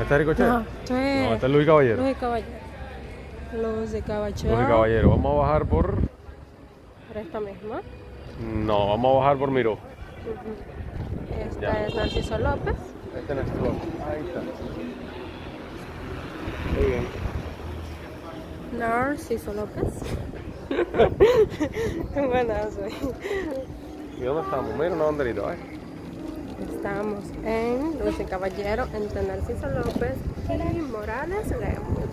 ¿Este es Ricochet? No, esto No, es este es Luis Caballero. Luz de Caballero. Luz de Caballero. Luis Caballero. Vamos a bajar por... Por esta misma. No, vamos a bajar por Miró. Esta Ya. es Narciso López. Este es nuestro. Ahí está. Muy bien. Narciso López. Qué buenazo. ¿Y dónde estamos? Mira una banderita, ¿eh? Estamos en de Caballero entre Narciso López y Morales Lemus.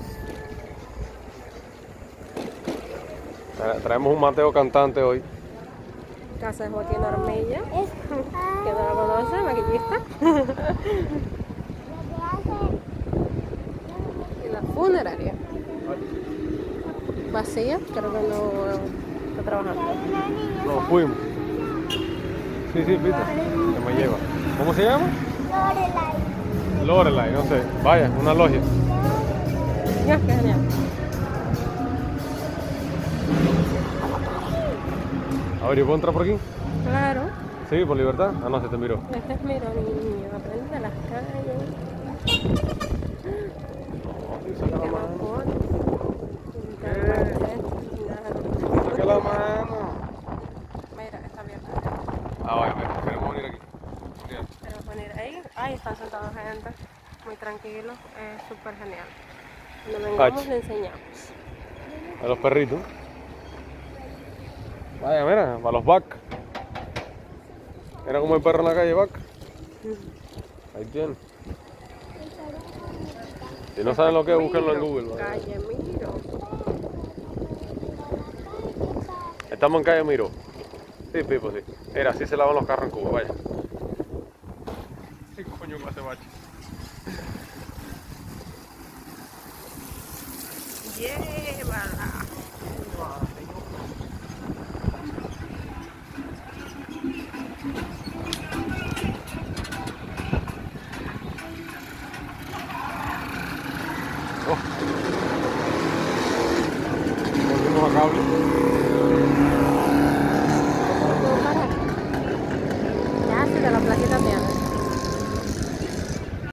Tra- Traemos un Mateo cantante hoy. Casa de Joaquín Armilla, que no lo conoce, maquillista. y la funeraria. Vacía, creo que no está trabajando. No, fuimos. Sí, sí, viste. Que me lleva. ¿Cómo se llama? Lorelai, no sé. Vaya, una logia. Qué genial. A ver, ¿yo puedo entrar por aquí? Claro, Sí, por libertad. Ah, no, se te miró. este es Miro Niño, aprende de las calles. Saca la mano. más pone. Internet, Saca la mano. Mira, está abierta. Ah, vaya, vaya. Queremos venir aquí. Queremos venir ahí. Ahí están sentados gente. Muy tranquilos. Es súper genial. Cuando vengamos Ach. le enseñamos. A los perritos. Vaya, mira, para los back. Era como el perro en la calle, back. Ahí tiene. Si no saben lo que es, búsquenlo en Google. vaya. Calle Miro. Estamos en calle Miro. Sí, Pipo, sí. Era, así se lavan los carros en Cuba, vaya. ¿Qué coño clase bache? Llévala. Volvimos a cable.